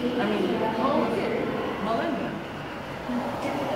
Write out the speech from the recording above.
I mean, Melinda.